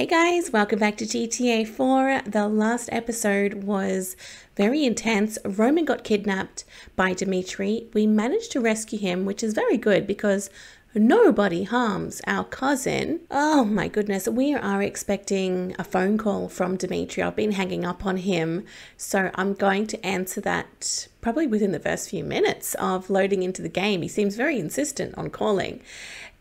Hey guys, welcome back to GTA 4. The last episode was very intense. Roman got kidnapped by Dimitri. We managed to rescue him, which is very good because nobody harms our cousin. Oh my goodness, we are expecting a phone call from Dimitri. I've been hanging up on him, so I'm going to answer that probably within the first few minutes of loading into the game. He seems very insistent on calling.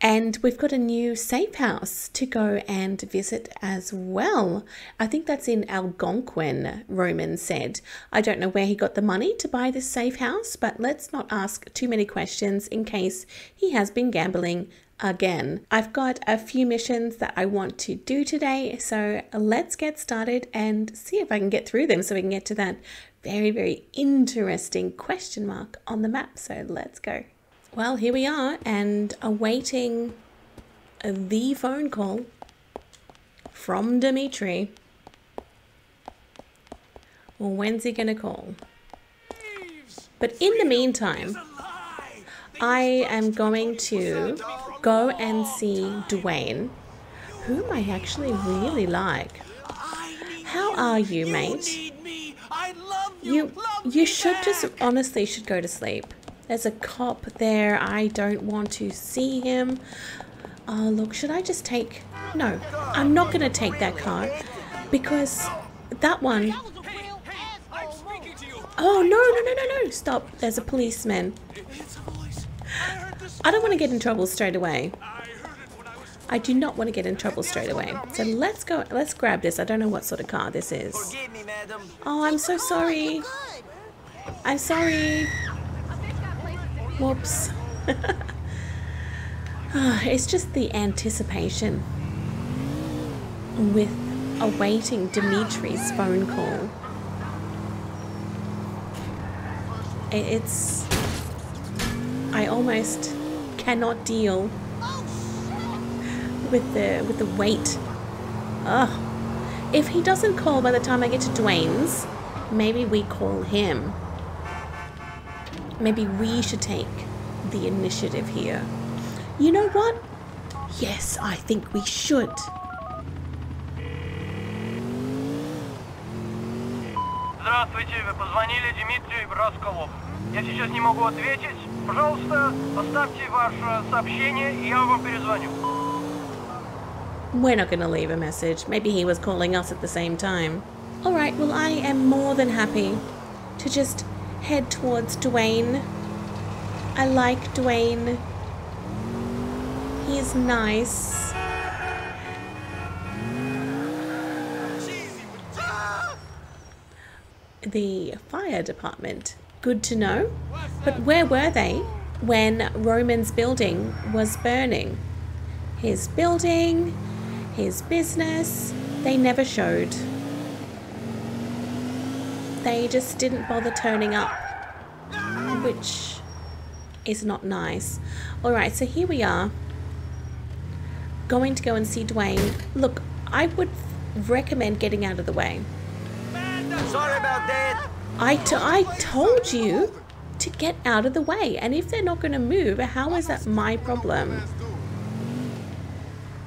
And we've got a new safe house to go and visit as well. I think that's in Algonquin, Roman said. I don't know where he got the money to buy this safe house, but let's not ask too many questions in case he has been gambling again. I've got a few missions that I want to do today, so let's get started and see if I can get through them so we can get to that very, very interesting question mark on the map. So let's go. Well, here we are and awaiting the phone call from Dimitri. Well, when's he gonna call? But in the meantime, I am going to go and see Dwayne, whom I actually really like. How are you, mate? You you should just honestly should go to sleep. There's a cop there. I don't want to see him. Oh, look, should I just take... No, I'm not going to take that car because that one... Oh, no, no, no, no, no. Stop. There's a policeman. I don't want to get in trouble straight away. I do not want to get in trouble straight away. So let's go. Let's grab this. I don't know what sort of car this is. Oh, I'm so sorry. I'm sorry. Whoops. Ah, it's just the anticipation with awaiting Dimitri's phone call. It's. I almost cannot deal with the with the weight. Ugh. If he doesn't call by the time I get to Dwayne's, maybe we call him. Maybe we should take the initiative here. You know what? Yes, I think we should. Здравствуйте, вы позвонили Дмитрию Расколов. Я сейчас не могу ответить. Пожалуйста, оставьте ваше сообщение, и я вам перезвоню. We're not going to leave a message. Maybe he was calling us at the same time. Alright, well, I am more than happy to just head towards Dwayne. I like Dwayne. He's nice. The fire department. Good to know. But where were they when Roman's building was burning? His building, his business, they never showed they just didn't bother turning up, which is not nice. Alright, so here we are. Going to go and see Dwayne. Look, I would recommend getting out of the way. Sorry about that. I, I told you to get out of the way. And if they're not going to move, how is that my problem?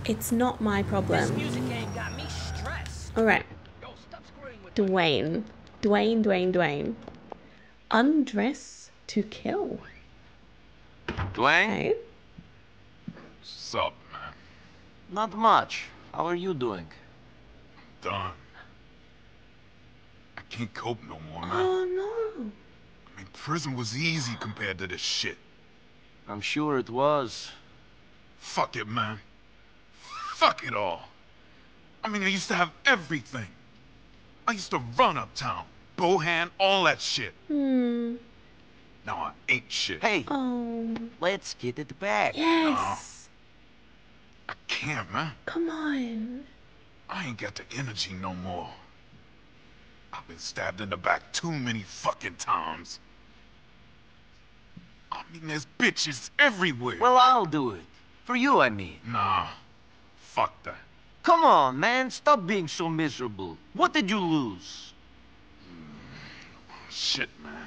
It's not my problem. Alright. Dwayne. Dwayne, Dwayne, Dwayne. Undress to kill. Dwayne? Hey. Sup, man? Not much. How are you doing? Done. I can't cope no more, man. Oh no. I mean, prison was easy compared to this shit. I'm sure it was. Fuck it, man. Fuck it all. I mean, I used to have everything. I used to run uptown. Bohan, all that shit. Hmm. Now I ain't shit. Hey, Oh. let's get it back. Yes. I can't, man. Come on. I ain't got the energy no more. I've been stabbed in the back too many fucking times. I mean, there's bitches everywhere. Well, I'll do it. For you, I mean. Nah. Fuck that. Come on, man. Stop being so miserable. What did you lose? Shit, man.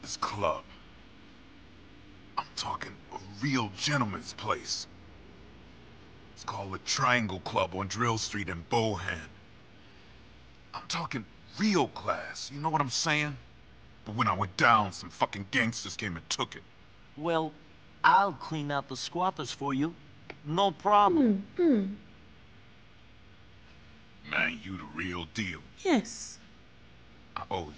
This club. I'm talking a real gentleman's place. It's called the Triangle Club on Drill Street in Bohan. I'm talking real class, you know what I'm saying? But when I went down, some fucking gangsters came and took it. Well, I'll clean out the squatters for you. No problem. Hmm, hmm. Man, you the real deal. Yes. I owe you.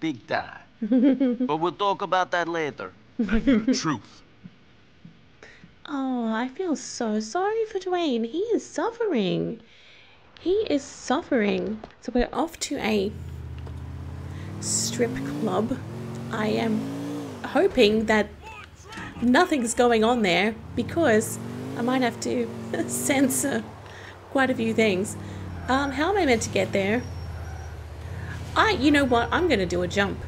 Big time. but we'll talk about that later. Man, you the truth. Oh, I feel so sorry for Dwayne. He is suffering. He is suffering. So we're off to a strip club. I am hoping that nothing's going on there because I might have to censor quite a few things. Um, how am I meant to get there? I, you know what? I'm going to do a jump.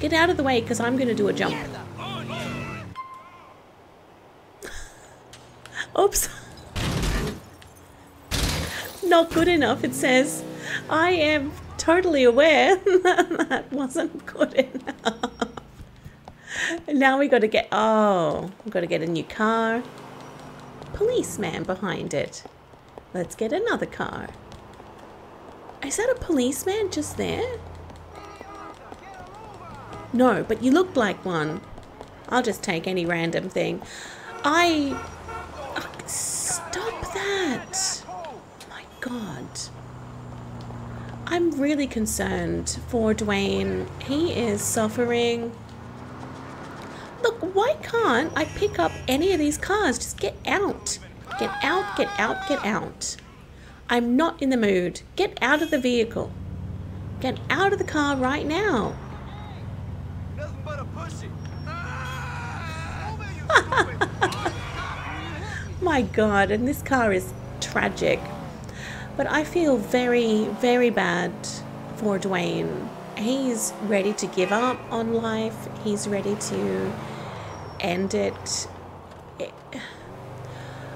Get out of the way because I'm going to do a jump. Oops. Not good enough, it says. I am totally aware that wasn't good enough. Now we got to get, oh, we got to get a new car. Policeman behind it. Let's get another car. Is that a policeman just there? No, but you looked like one. I'll just take any random thing. I... Ugh, Stop that! My god. I'm really concerned for Dwayne. He is suffering. Look, why can't I pick up any of these cars? Just get out. Get out, get out, get out. I'm not in the mood. Get out of the vehicle. Get out of the car right now. Nothing but a pussy. My god, and this car is tragic. But I feel very, very bad for Dwayne. He's ready to give up on life. He's ready to end it.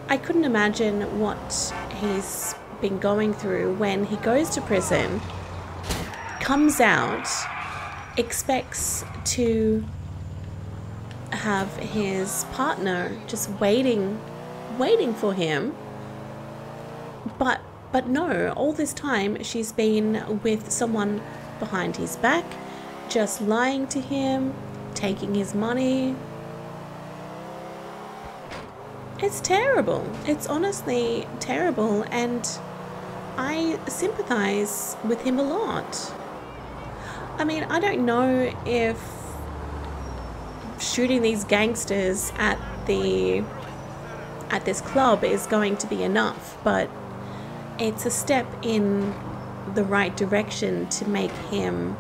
I couldn't imagine what he's been going through when he goes to prison, comes out, expects to have his partner just waiting waiting for him but but no all this time she's been with someone behind his back just lying to him taking his money it's terrible it's honestly terrible and i sympathize with him a lot i mean i don't know if shooting these gangsters at the at this club is going to be enough, but it's a step in the right direction to make him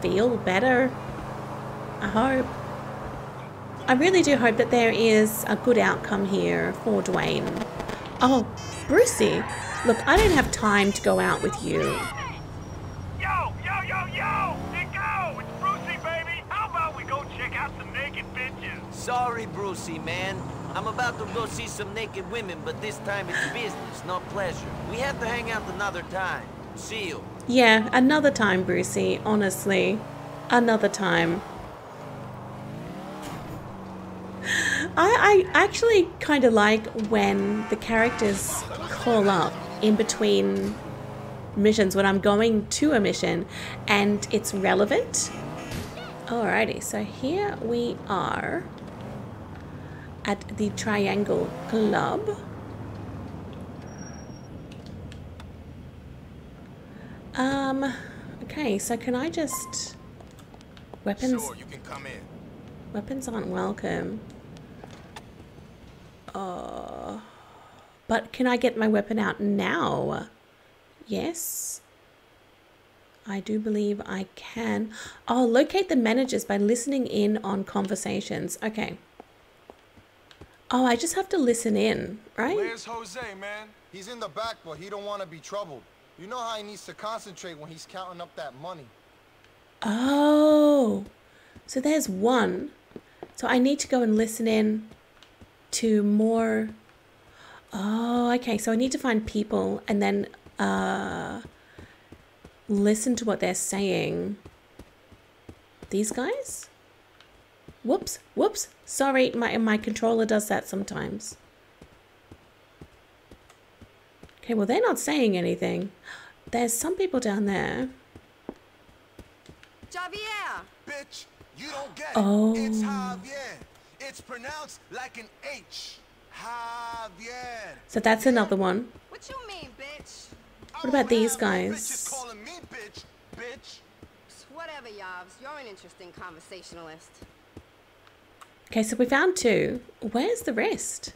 feel better. I hope. I really do hope that there is a good outcome here for Dwayne. Oh, Brucie, look, I don't have time to go out with you. Yo, yo, yo, yo! Niko! It's Brucie, baby! How about we go check out some naked bitches? Sorry, Brucie, man. I'm about to go see some naked women, but this time it's business, not pleasure. We have to hang out another time. See you. Yeah, another time, Brucie, honestly. Another time. I, I actually kind of like when the characters call up in between missions, when I'm going to a mission and it's relevant. Alrighty, so here we are at the Triangle Club. Um, okay, so can I just... Weapons... Sure, you can come in. Weapons aren't welcome. Uh, but can I get my weapon out now? Yes. I do believe I can. Oh, locate the managers by listening in on conversations. Okay. Oh, I just have to listen in, right? Where's Jose, man? He's in the back, but he don't want to be troubled. You know how he needs to concentrate when he's counting up that money. Oh, so there's one. So I need to go and listen in to more. Oh, okay. So I need to find people and then uh, listen to what they're saying. These guys? Whoops, whoops. Sorry, my my controller does that sometimes. Okay, well, they're not saying anything. There's some people down there. Javier! Bitch, you don't get it. Oh. It's Javier. It's pronounced like an H. Javier. So that's another one. What you mean, bitch? I about these guys? Calling me bitch, bitch. Whatever, Yobs. You're an interesting conversationalist. Okay, so we found two. Where's the rest?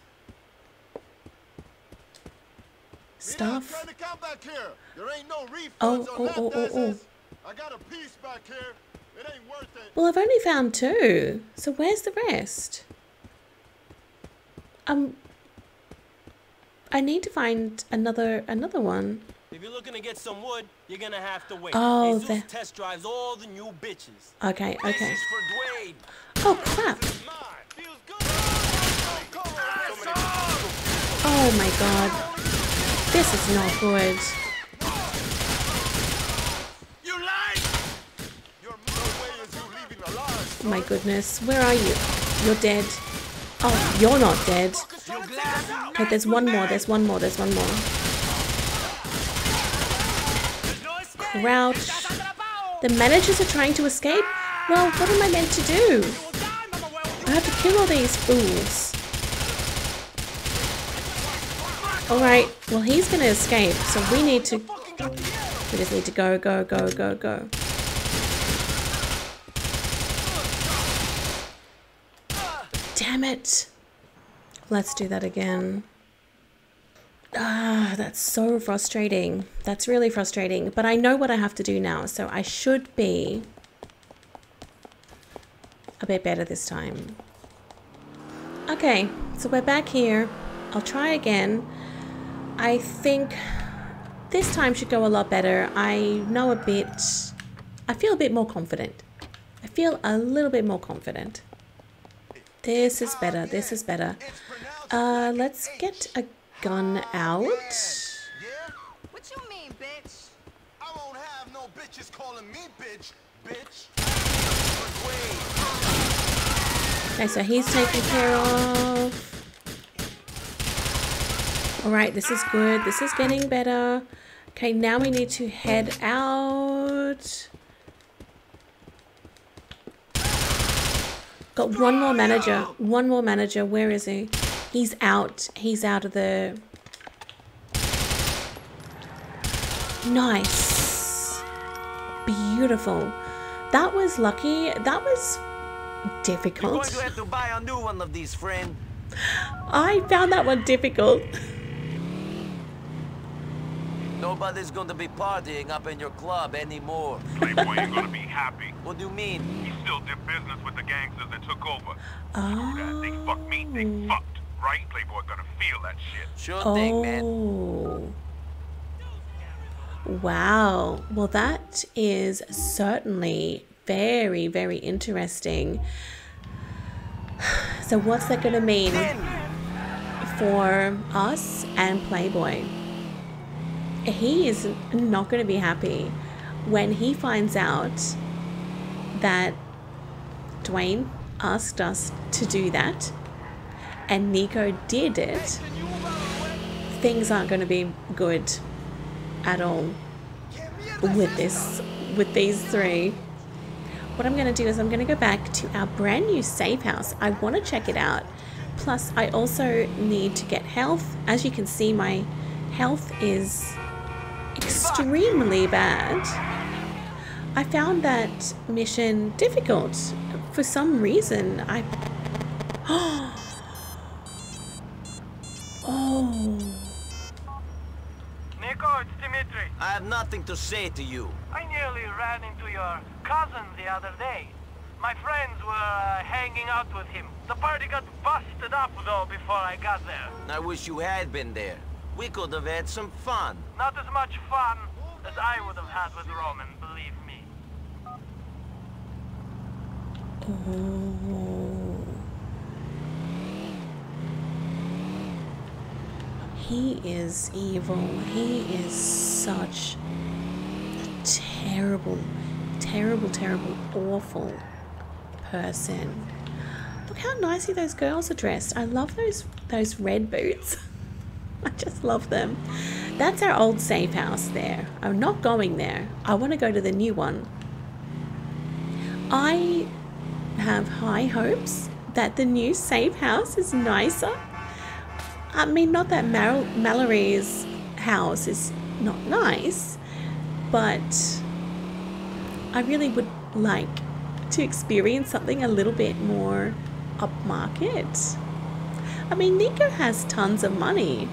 Stuff. trying to count back here. There ain't no Oh, oh, oh, oh, oh. I got a piece back here. It ain't worth it. Well, I've only found two. So where's the rest? Um, I need to find another another one. If you're looking to get some wood, you're gonna have to wait. Oh, Jesus the- test drives all the new bitches. Okay, This okay. is for Dwayne. Oh crap! Mine. Feels good. Oh my god. This is not good. You lied. Your no way is you leaving alive. Oh my goodness. Where are you? You're dead. Oh, you're not dead. Okay, there's one more. There's one more. There's one more. Crouch. The managers are trying to escape? Well, what am I meant to do? I have to kill all these fools. Alright, well he's gonna escape, so we need to... We just need to go, go, go, go, go. Damn it. Let's do that again. Ah, that's so frustrating. That's really frustrating. But I know what I have to do now, so I should be a bit better this time. Okay, so we're back here. I'll try again. I think this time should go a lot better. I know a bit. I feel a bit more confident. I feel a little bit more confident. This is better. This is better. Uh, let's get a gun out. What you mean, bitch? I won't have no bitches calling me bitch, bitch. Okay, so he's taken care of. Alright, this is good. This is getting better. Okay, now we need to head out. Got one more manager. One more manager. Where is he? He's out. He's out of the... Nice. Beautiful. That was lucky. That was Going difficult. to have to buy a new one of these, friend. I found that one difficult. Nobody's going to be partying up in your club anymore. Playboy ain't gonna be happy. What do you mean? He still did business with the gangsters that took over. Oh. that They fucked me, they oh. fucked. Right? Playboy gonna feel that shit. Sure thing, man. Oh. Wow. Well, that is certainly very, very interesting. So, what's that going to mean for us and Playboy? He is not going to be happy when he finds out that Dwayne asked us to do that and Niko did it. Things aren't going to be good at all with this with these three. What i'm going to do is i'm going to go back to our brand new safe house. I want to check it out. Plus i also need to get health. As you can see my health is extremely bad. I found that mission difficult for some reason i oh Niko, it's Dimitri. I have nothing to say to you. I nearly ran into your cousin the other day. My friends were uh, hanging out with him. The party got busted up though before I got there. I wish you had been there. We could have had some fun. Not as much fun as I would have had with Roman, believe me. Oh. He is evil. He is such a terrible, terrible, terrible, awful person. Look how nicely those girls are dressed. I love those those red boots. I just love them. That's our old safe house there. I'm not going there. I want to go to the new one. I have high hopes that the new safe house is nicer. I mean, not that Mal- Mallory's house is not nice, but I really would like to experience something a little bit more upmarket. I mean, Niko has tons of money.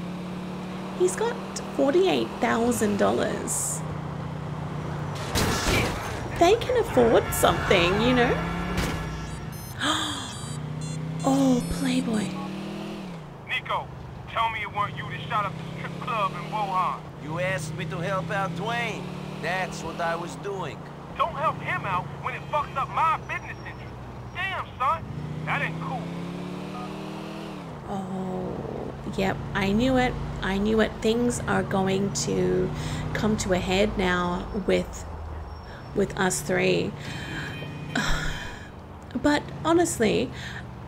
He's got $48,000. They can afford something, you know? Playboy. Niko, tell me it weren't you that shot up the strip club in Bohan. You asked me to help out Dwayne. That's what I was doing. Don't help him out when it fucks up my business interests. Damn, son. That ain't cool. Oh, yep, I knew it. I knew it. Things are going to come to a head now with with us three. But honestly,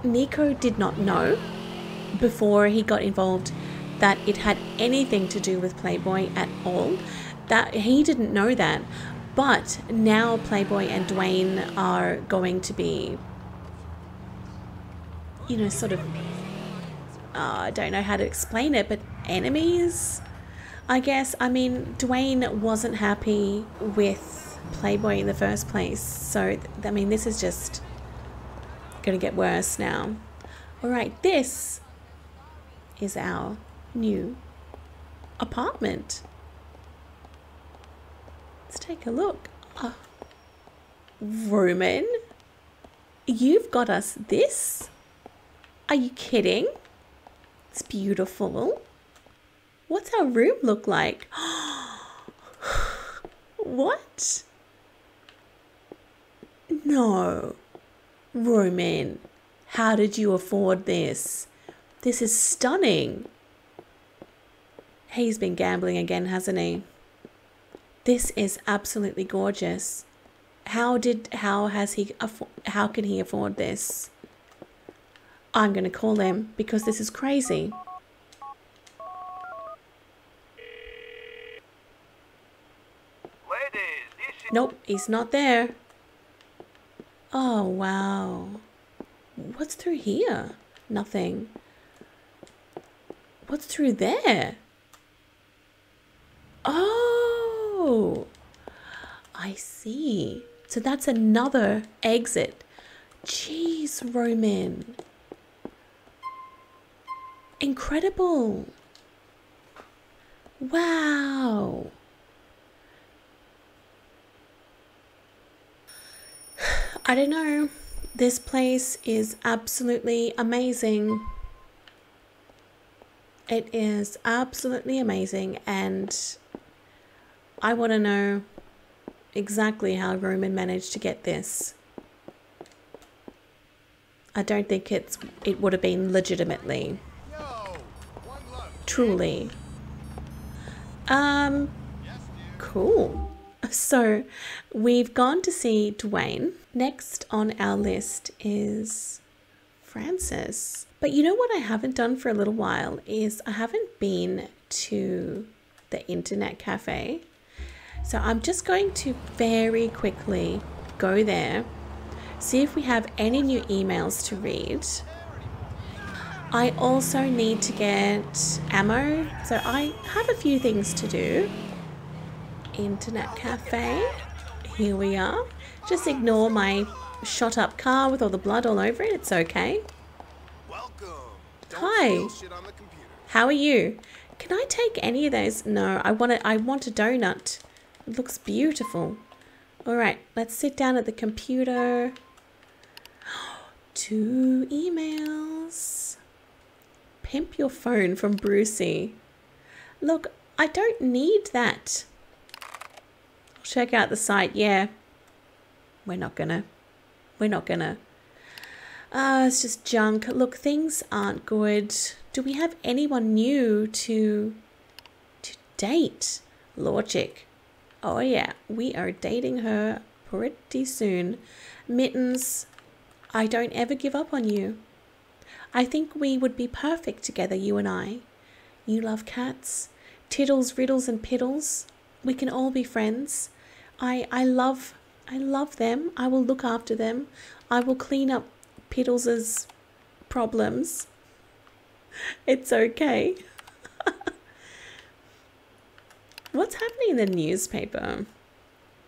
Niko did not know before he got involved that it had anything to do with Playboy at all. That he didn't know that. But now Playboy and Dwayne are going to be you know, sort of uh, I don't know how to explain it, but enemies, I guess. I mean, Dwayne wasn't happy with Playboy in the first place, so I mean, this is just gonna get worse now. All right, this is our new apartment. Let's take a look. Oh. Roman, you've got us this? Are you kidding? It's beautiful. What's our room look like? what? No. Roman, how did you afford this? This is stunning. He's been gambling again, hasn't he? This is absolutely gorgeous. How did how has he how can he afford this? I'm going to call him because this is crazy. Ladies, this is... Nope, he's not there. Oh, wow. What's through here? Nothing. What's through there? Oh, I see. So that's another exit. Jeez, Roman. Incredible. Wow. I don't know. This place is absolutely amazing. It is absolutely amazing, and I want to know exactly how Roman managed to get this. I don't think it's it would have been legitimately truly. Um, cool. So we've gone to see Dwayne. Next on our list is Francis. But you know what I haven't done for a little while is I haven't been to the internet cafe. So I'm just going to very quickly go there, see if we have any new emails to read. I also need to get ammo, so I have a few things to do. Internet cafe, here we are. Just ignore my shot up car with all the blood all over it, it's okay. Welcome. Hi. How are you? Can I take any of those? No, I want a, I want a donut. It looks beautiful. All right, let's sit down at the computer. Two emails. Pimp your phone from Brucie. Look, I don't need that. Check out the site. Yeah. We're not gonna. We're not gonna. Uh, it's just junk. Look, things aren't good. Do we have anyone new to to date? Logic. Oh yeah, we are dating her pretty soon. Mittens, I don't ever give up on you. I think we would be perfect together, you and I. You love cats. Tiddles, Riddles, and Piddles. We can all be friends. I I love I love them. I will look after them. I will clean up Piddles's problems. It's okay. What's happening in the newspaper?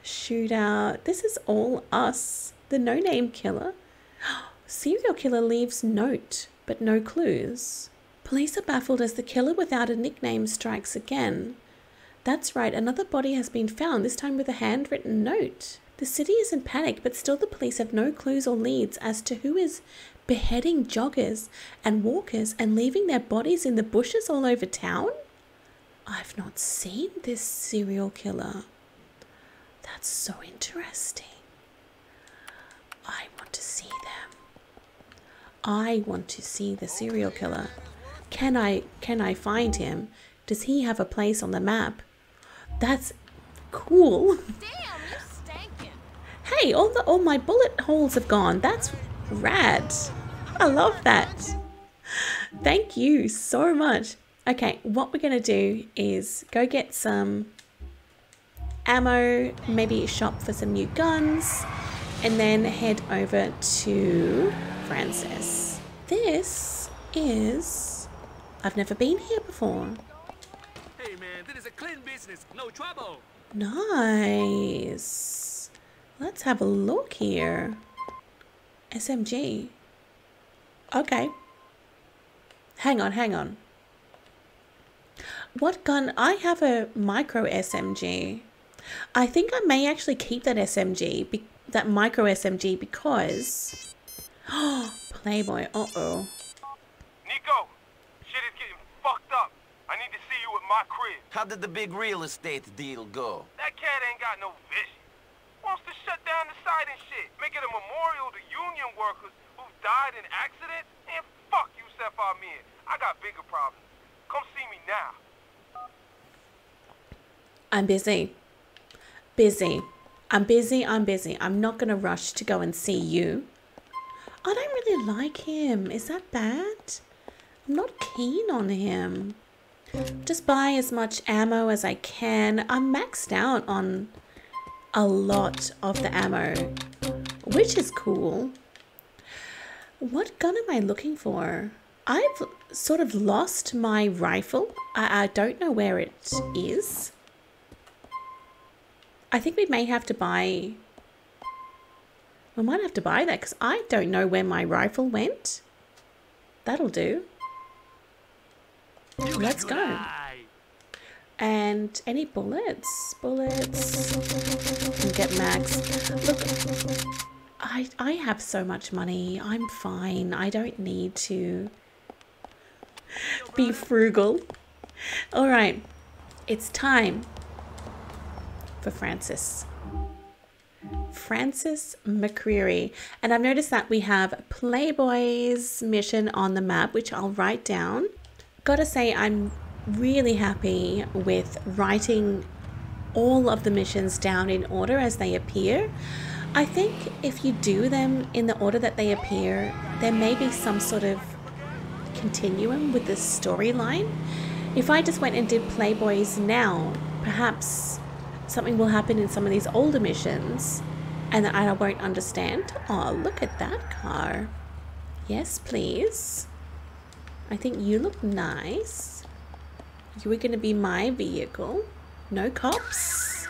Shootout. This is all us. The no name killer. Serial killer leaves note, but no clues. Police are baffled as the killer without a nickname strikes again. That's right, another body has been found, this time with a handwritten note. The city is in panic, but still the police have no clues or leads as to who is beheading joggers and walkers and leaving their bodies in the bushes all over town? I've not seen this serial killer. That's so interesting. I want to see them. I want to see the serial killer. Can I can I find him? Does he have a place on the map? That's cool. Damn. Hey, all the all my bullet holes have gone. That's rad. I love that. Thank you so much. Okay, what we're gonna do is go get some ammo, maybe shop for some new guns, and then head over to Francis. This is. I've never been here before. Hey, is a clean business. No trouble. Nice. Let's have a look here. SMG. Okay. Hang on, hang on. What gun? I have a micro SMG. I think I may actually keep that SMG, that micro SMG, because. Oh, Playboy. Uh oh. Niko, shit is getting fucked up. I need to see you crib. How did the big real estate deal go? That cat ain't got no vision. Wants to shut down the site and shit. Make it a memorial to union workers who've died in accidents. And fuck you, Sapphire Men. I got bigger problems. Come see me now. I'm busy. Busy. I'm busy. I'm busy. I'm not going to rush to go and see you. I don't really like him. Is that bad? I'm not keen on him. Just buy as much ammo as I can. I'm maxed out on a lot of the ammo, which is cool. What gun am I looking for? I've sort of lost my rifle. I, I don't know where it is. I think we may have to buy. We might have to buy that because I don't know where my rifle went. That'll do. Let's go. And any bullets? Bullets. Can get max. Look, I I have so much money. I'm fine. I don't need to be frugal. All right, it's time for Francis. Francis McReary. And I've noticed that we have Playboy's mission on the map, which I'll write down. Gotta say, I'm really happy with writing all of the missions down in order as they appear. I think if you do them in the order that they appear, there may be some sort of continuum with the storyline. If I just went and did Playboys now, perhaps something will happen in some of these older missions and that I won't understand. Oh, look at that car. Yes, please. I think you look nice. You were going to be my vehicle. No cops.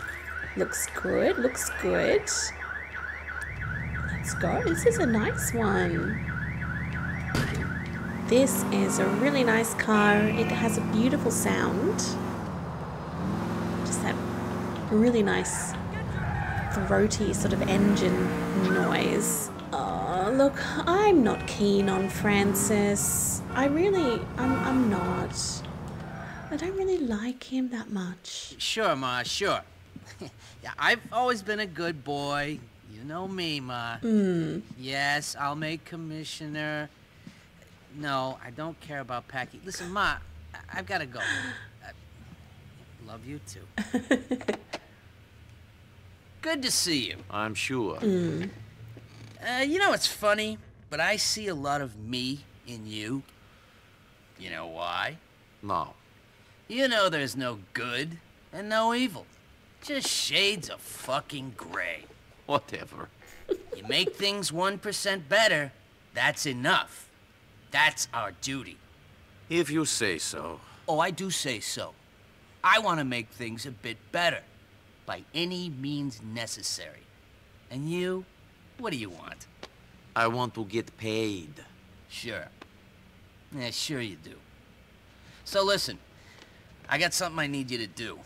Looks good, looks good. Let's go. This is a nice one. This is a really nice car. It has a beautiful sound. Just that really nice throaty sort of engine noise. Look, I'm not keen on Francis. I really, I'm, I'm not. I don't really like him that much. Sure, Ma, sure. yeah, I've always been a good boy. You know me, Ma. Hmm. Yes, I'll make commissioner. No, I don't care about Packie. Listen, Ma, I- I've got to go. Uh, love you too. Good to see you. I'm sure. Uh, you know it's funny? But I see a lot of me in you. You know why? No. You know there's no good and no evil. Just shades of fucking gray. Whatever. You make things 1% better, that's enough. That's our duty. If you say so. Oh, I do say so. I want to make things a bit better. By any means necessary. And you? What do you want? I want to get paid. Sure. Yeah, sure you do. So listen, I got something I need you to do.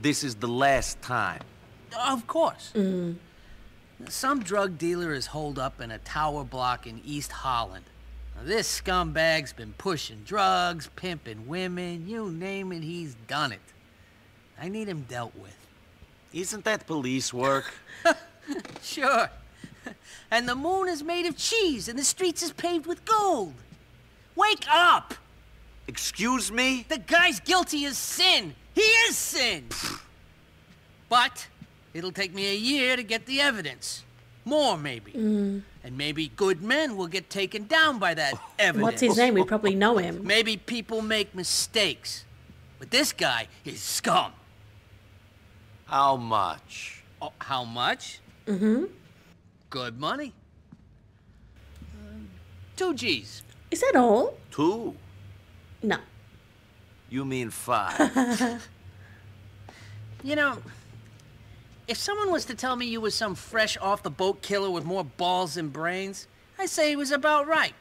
This is the last time. Of course. Mm-hmm. Some drug dealer is holed up in a tower block in East Holland. Now, this scumbag's been pushing drugs, pimping women, you name it, he's done it. I need him dealt with. Isn't that police work? Sure. and the moon is made of cheese and the streets is paved with gold. Wake up! Excuse me? The guy's guilty as sin. He is sin. but it'll take me a year to get the evidence. More, maybe. Mm. And maybe good men will get taken down by that evidence. What's his name? We probably know him. Maybe people make mistakes. But this guy is scum. How much? Oh, how much? Mm-hmm. Good money. Um, two G's. Is that all? Two? No. You mean five? You know, if someone was to tell me you was some fresh off the boat killer with more balls than brains, I'd say he was about right.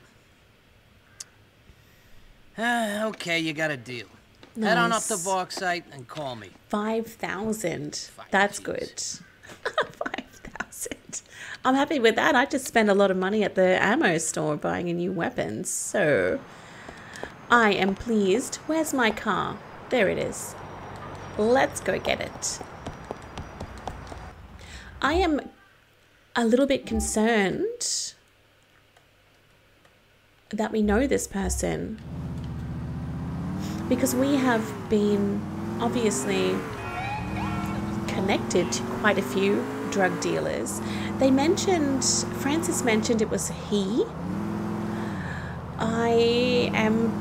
Ah, okay, you got a deal. Head on up to Nice. Vorksite and call me. 5,000. Five That's Gs. good. 5,000. I'm happy with that. I just spent a lot of money at the ammo store buying a new weapon. So I am pleased. Where's my car? There it is. Let's go get it. I am a little bit concerned that we know this person because we have been obviously connected to quite a few drug dealers. They mentioned, Francis mentioned it was he. I am,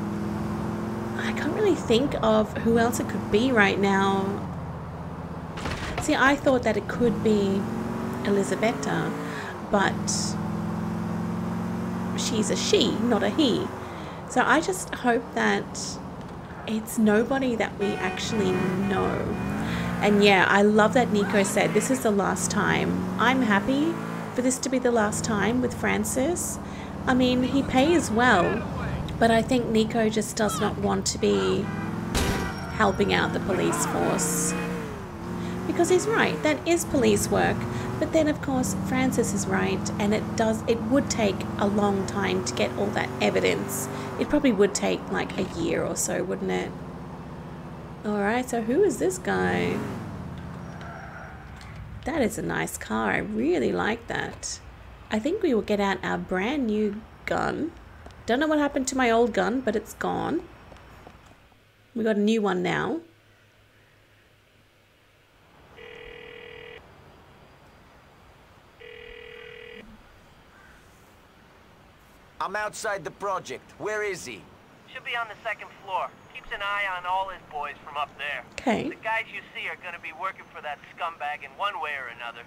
I can't really think of who else it could be right now. See, I thought that it could be Elisabetta, but she's a she, not a he. So I just hope that it's nobody that we actually know. And yeah, I love that Niko said this is the last time. I'm happy for this to be the last time with Francis. I mean, he pays well, but I think Nico just does not want to be helping out the police force. Because he's right, that is police work. But then of course Francis is right and it does it would take a long time to get all that evidence. It probably would take like a year or so, wouldn't it? Alright, so who is this guy? That is a nice car. I really like that. I think we will get out our brand new gun. Don't know what happened to my old gun, but it's gone. We got a new one now. I'm outside the project. Where is he? Should be on the second floor. Keeps an eye on all his boys from up there. Okay. The guys you see are gonna be working for that scumbag in one way or another.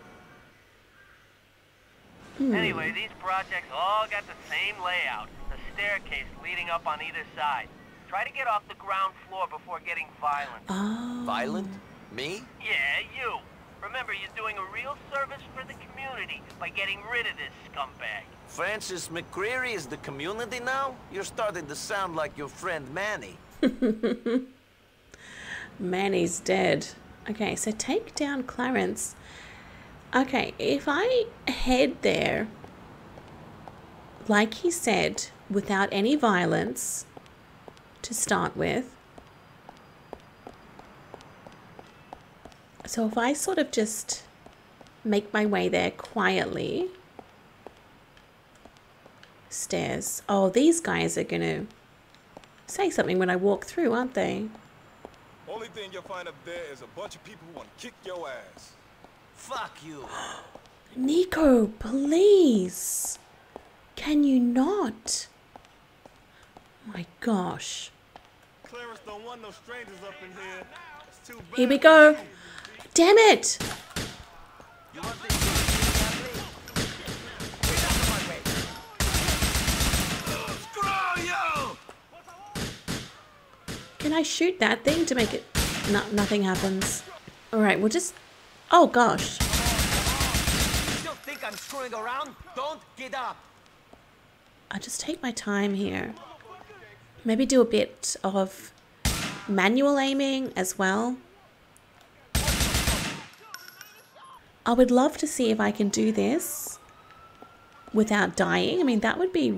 Hmm. Anyway, these projects all got the same layout. The staircase leading up on either side. Try to get off the ground floor before getting violent. Oh. Violent? Me? Yeah, you. Remember, you're doing a real service for the community by getting rid of this scumbag. Francis McReary is the community now? You're starting to sound like your friend Manny. Manny's dead. Okay, so take down Clarence. Okay, if I head there, like he said, without any violence to start with. So if I sort of just make my way there quietly. Stairs. Oh, these guys are gonna say something when I walk through, aren't they? Only thing you'll find up there is a bunch of people who want to kick your ass. Fuck you. Niko, please. Can you not? My gosh. Clem, terrorists don't want no strangers up in here. It's too bad. Here we go. Damn it! Can I shoot that thing to make it... No, nothing happens. Alright, we'll just... Oh gosh. Think I'm screwing around? Don't get up. I'll just take my time here. Maybe do a bit of manual aiming as well. I would love to see if I can do this without dying. I mean, that would be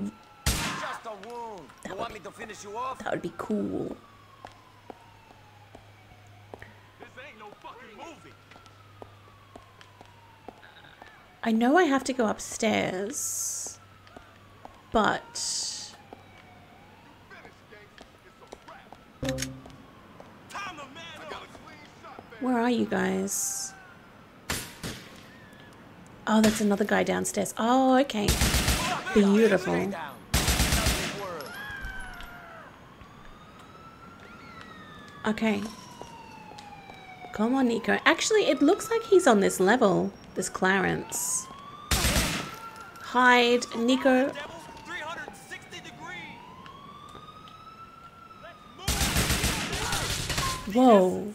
Just a wound. You want me to finish you off? that would be cool. This ain't no fucking movie. I know I have to go upstairs, but where are you guys? Oh, that's another guy downstairs. Oh, okay. Beautiful. Okay. Come on, Niko. Actually, it looks like he's on this level, this Clarence. Hide, Niko. Devils, 360 degrees. Whoa.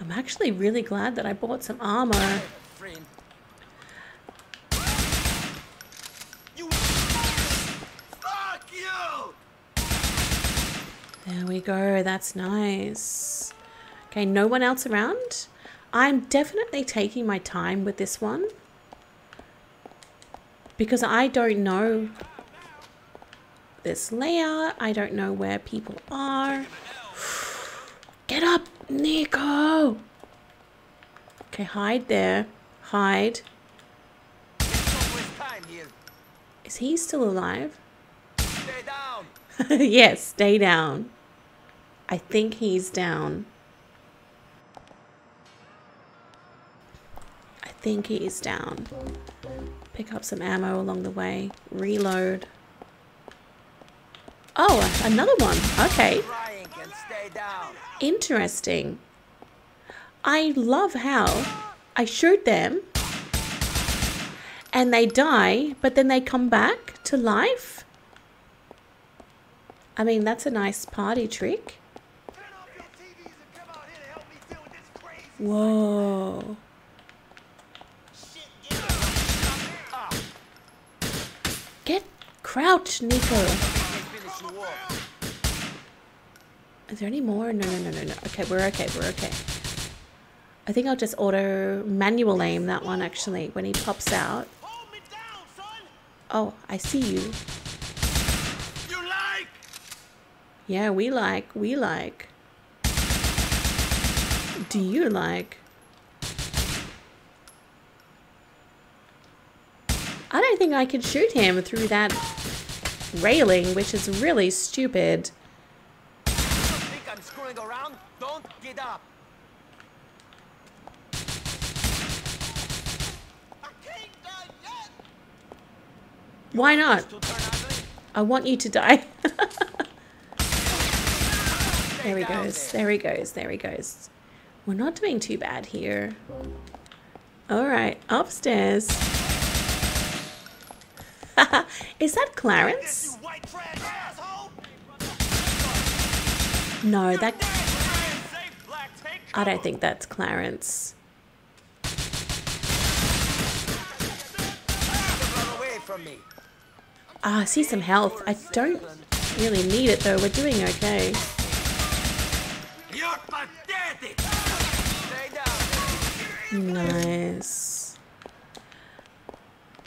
I'm actually really glad that I bought some armor. There we go. That's nice. Okay, no one else around? I'm definitely taking my time with this one. Because I don't know this layout. I don't know where people are. Get up, Niko! Okay, hide there. Hide. Don't waste time here. Is he still alive? Stay down. yes, stay down. I think he's down. I he is down. Pick up some ammo along the way. Reload. Oh, another one. Okay. Interesting. I love how I shoot them and they die, but then they come back to life. I mean, that's a nice party trick. Whoa. Crouch, Niko. Finish you off. Is there any more? No, no, no, no, no. Okay, we're okay. We're okay. I think I'll just auto manual aim that one actually when he pops out. Hold me down, son. Oh, I see you. You like? Yeah, we like. We like. Do you like? I don't think I can shoot him through that railing, which is really stupid. Why not? I want you to die. there he goes. There he goes. There he goes. We're not doing too bad here. All right, upstairs. Is that Clarence? You white trash asshole. No, that Safe black take. I don't think that's Clarence. Ah, I see some health. I don't really need it though. We're doing okay. You're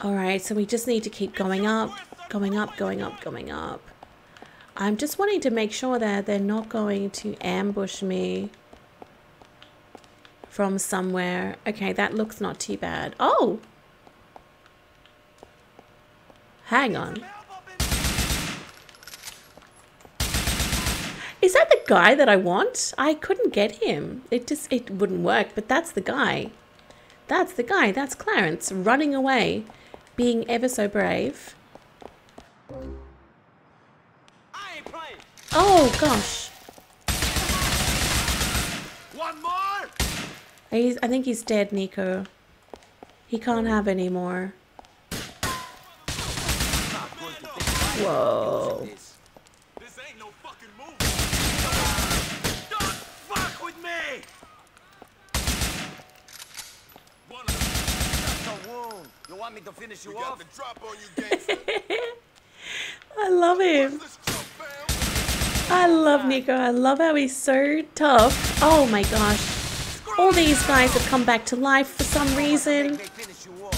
Nice. Alright, so we just need to keep going up, going up, going up, going up. I'm just wanting to make sure that they're not going to ambush me from somewhere. Okay, that looks not too bad. Oh! Hang on. Is that the guy that I want? I couldn't get him. It just it wouldn't work, but that's the guy. That's the guy. That's Clarence running away, being ever so brave. I ain't playing. Oh, gosh. One more? He's, I think he's dead, Niko. He can't have any more. Whoa. This ain't no fucking movie. Don't fuck with me! Just a wound. You want me to finish you We got off? the drop on you. I love him. Let's jump, fam. I love Niko. I love how he's so tough. Oh my gosh. All these guys have come back to life for some reason. They finish you off.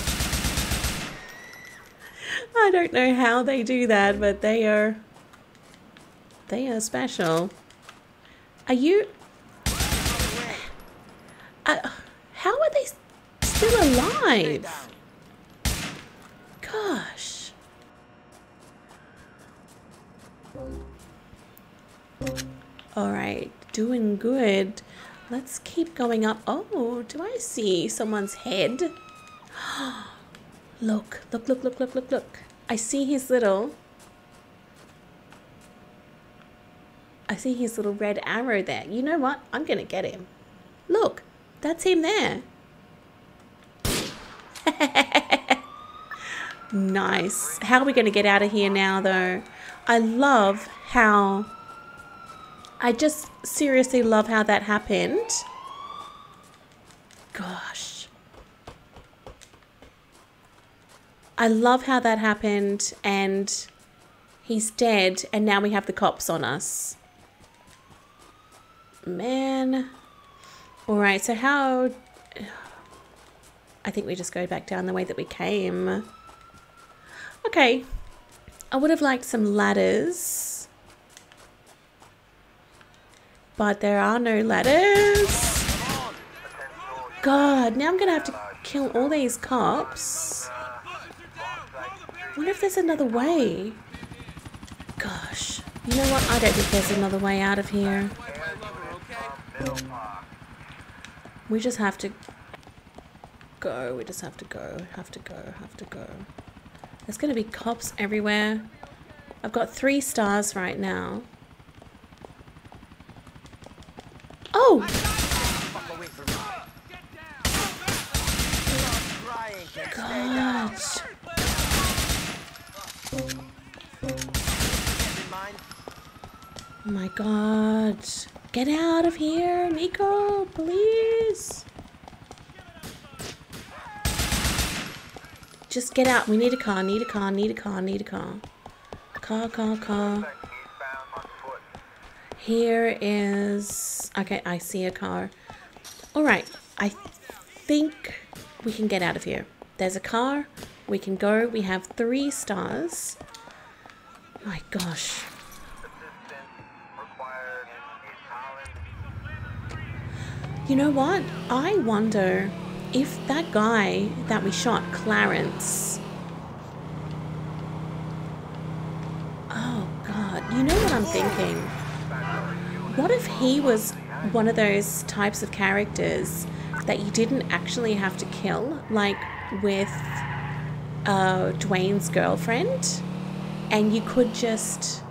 I don't know how they do that, but they are they are special. Are you uh, how are they s- still alive? Gosh. All right, doing good. Let's keep going up. Oh, do I see someone's head? Look, look, look, look, look, look, look. I see his little. I see his little red arrow there. You know what? I'm going to get him. Look, that's him there. nice. How are we going to get out of here now, though? I love how. I just seriously love how that happened. Gosh. I love how that happened and he's dead and now we have the cops on us. Man. Alright, so how... I think we just go back down the way that we came. Okay. I would have liked some ladders. But there are no ladders. God, now I'm going to have to kill all these cops. wonder if there's another way. Gosh. You know what? I don't think there's another way out of here. We just have to go. We just have to go. Have to go. Have to go. There's going to be cops everywhere. I've got three stars right now. Oh! Mind, Oh my god. Get out of here, Niko, please. Just get out. We need a car, need a car, need a car, need a car. Car, car, car. Here is... Okay, I see a car. Alright, I think we can get out of here. There's a car. We can go. We have three stars. My gosh. You know what? I wonder if that guy that we shot, Clarence. Oh, God. You know what I'm thinking? What if he was one of those types of characters that you didn't actually have to kill? Like with uh, Dwayne's girlfriend? And you could just,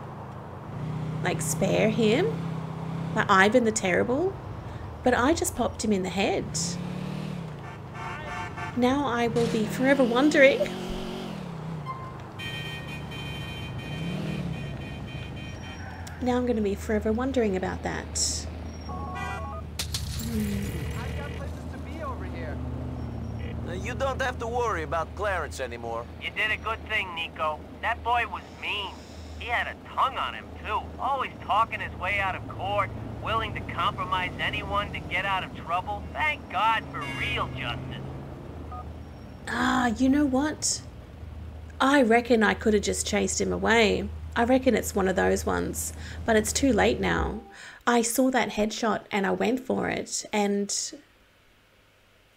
like, spare him? Like Ivan the Terrible? But I just popped him in the head. Now I will be forever wondering. Now I'm going to be forever wondering about that. you don't have to worry about Clarence anymore. You did a good thing, Niko. That boy was mean. He had a tongue on him, too. Always talking his way out of court, willing to compromise anyone to get out of trouble. Thank God for real justice. Ah, you know what? I reckon I could have just chased him away. I reckon it's one of those ones. But it's too late now. I saw that headshot and I went for it and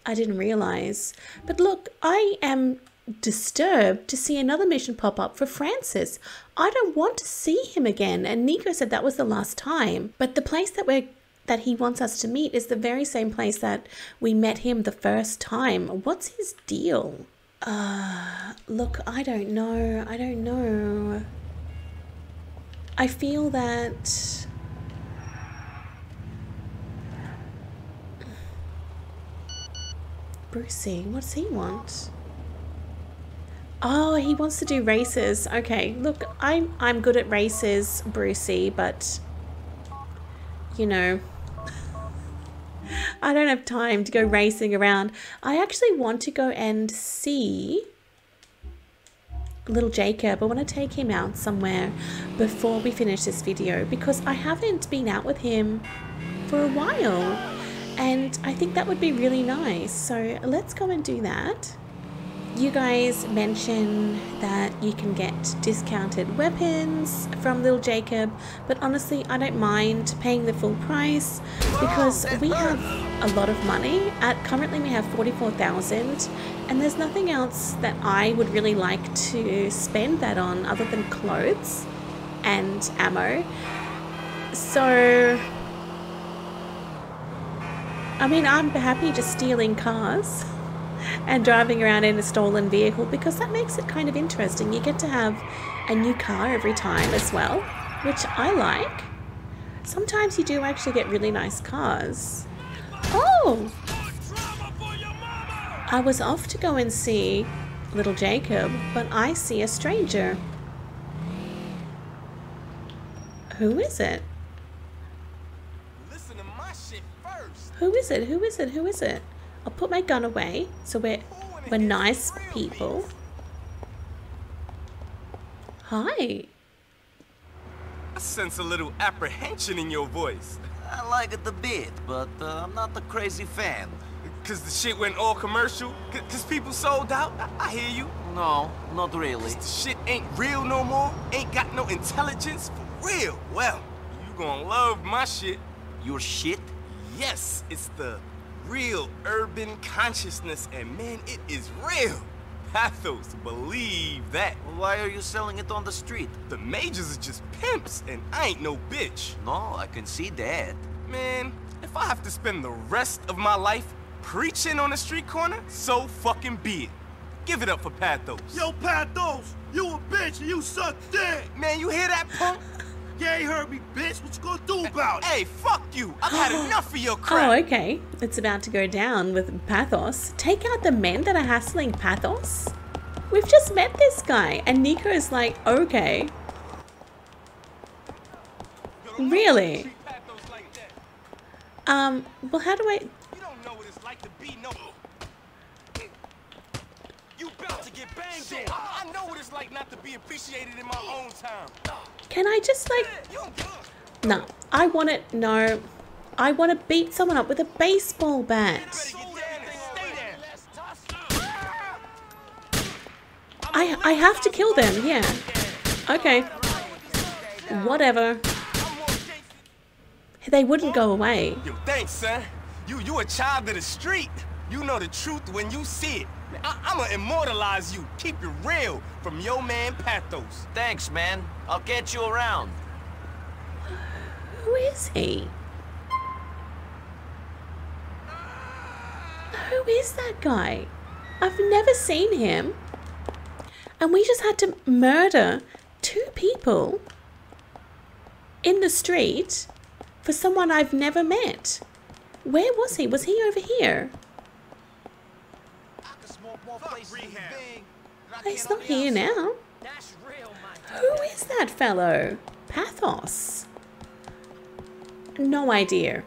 I didn't realize. But look, I am disturbed to see another mission pop up for Francis. I don't want to see him again. And Niko said that was the last time. But the place that we're that he wants us to meet is the very same place that we met him the first time. What's his deal? Uh, look, I don't know. I don't know. I feel that Brucie, what does he want? Oh, he wants to do races. Okay, look, I'm I'm good at races, Brucie, but you know, I don't have time to go racing around. I actually want to go and see little Jacob. I want to take him out somewhere before we finish this video because I haven't been out with him for a while and I think that would be really nice. So let's go and do that. You guys mention that you can get discounted weapons from Little Jacob, but honestly, I don't mind paying the full price because oh, we have a lot of money. At currently, we have forty-four thousand, and there's nothing else that I would really like to spend that on other than clothes and ammo. So, I mean, I'm happy just stealing cars and driving around in a stolen vehicle because that makes it kind of interesting. You get to have a new car every time as well, which I like. Sometimes you do actually get really nice cars. Oh! I was off to go and see little Jacob, but I see a stranger. Who is it? Listen to my shit first. Who is it? Who is it? Who is it? I'll put my gun away so we're, we're nice people. Hi. I sense a little apprehension in your voice. I like it a bit, but uh, I'm not a crazy fan. Cause the shit went all commercial? Cause people sold out? I, I hear you. No, not really. Cause the shit ain't real no more? Ain't got no intelligence? For real? Well, you gonna love my shit. Your shit? Yes, it's the real urban consciousness, and man, it is real. Pathos, believe that. Why are you selling it on the street? The majors are just pimps, and I ain't no bitch. No, I can see that. Man, if I have to spend the rest of my life preaching on the street corner, so fucking be it. Give it up for Pathos. Yo, Pathos, you a bitch and you suck dick. Man, you hear that, punk? You ain't heard me, bitch. What you gonna do about it? Hey, fuck you. I've had enough of your crap. Oh, okay. It's about to go down with Pathos. Take out the men that are hassling Pathos? We've just met this guy, and Niko is like, okay. Really? Um, well, how do I... You don't know what it's like to be no... You about to banged Shit, I, I know what it's like not to be appreciated in my own time. Can I just, like... No, I want it... No. I want to beat someone up with a baseball bat. I, I have to kill them, yeah. Okay. Whatever. They wouldn't go away. Yo, thanks, son. You you a child of the street. You know the truth when you see it. I, I'ma immortalize you. Keep it real from your man Pathos. Thanks, man. I'll get you around. Who is he? Who is that guy? I've never seen him. And we just had to murder two people in the street for someone I've never met. Where was he? Was he over here? He's not here now. Who is that fellow? Pathos. No idea.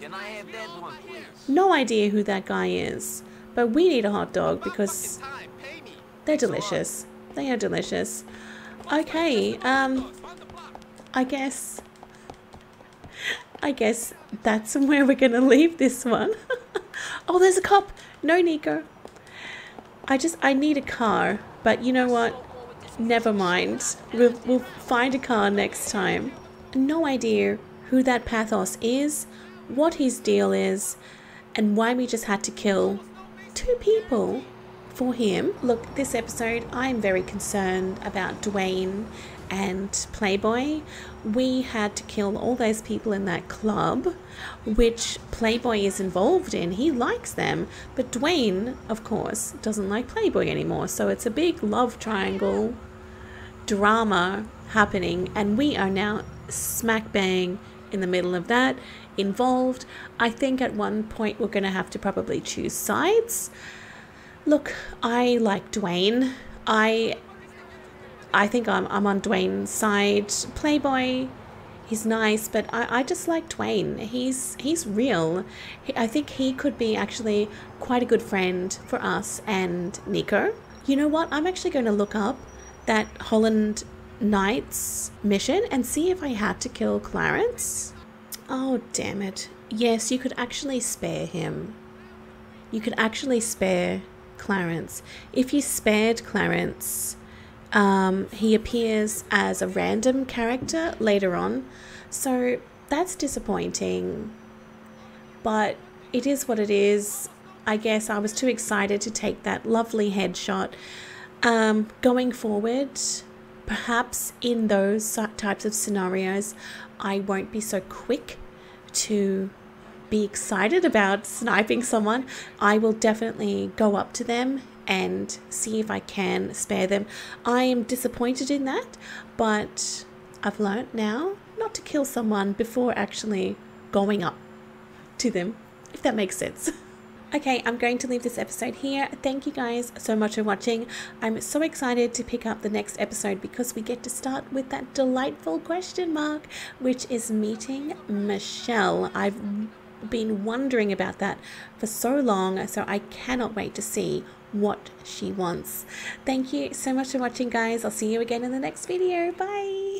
Can I have that one, please? No idea who that guy is. But we need a hot dog because they're delicious. They are delicious. Okay, um, I guess, I guess that's where we're gonna leave this one. oh, there's a cop. No, Niko. I just, I need a car. But you know what? Never mind. We'll, we'll find a car next time. No idea who that Pathos is, what his deal is, and why we just had to kill two people for him. Look, this episode, I'm very concerned about Dwayne and Playboy. We had to kill all those people in that club, which Playboy is involved in. He likes them, but Dwayne, of course, doesn't like Playboy anymore. So it's a big love triangle drama happening, and we are now smack bang in the middle of that, involved. I think at one point we're going to have to probably choose sides. Look, I like Dwayne. I I think I'm, I'm on Dwayne's side. Playboy, he's nice, but I, I just like Dwayne. He's he's real. He, I think he could be actually quite a good friend for us and Niko. You know what? I'm actually going to look up that Holland Nights mission and see if I had to kill Clarence. Oh, damn it. Yes, you could actually spare him. You could actually spare Clarence. If you spared Clarence, um, he appears as a random character later on. So that's disappointing. But it is what it is. I guess I was too excited to take that lovely headshot. Um, going forward, perhaps in those types of scenarios, I won't be so quick to be excited about sniping someone. I will definitely go up to them and see if I can spare them. I am disappointed in that, but I've learnt now not to kill someone before actually going up to them, if that makes sense. Okay, I'm going to leave this episode here. Thank you guys so much for watching. I'm so excited to pick up the next episode because we get to start with that delightful question mark, which is meeting Michelle. I've been wondering about that for so long, so I cannot wait to see what she wants. Thank you so much for watching, guys. I'll see you again in the next video. Bye.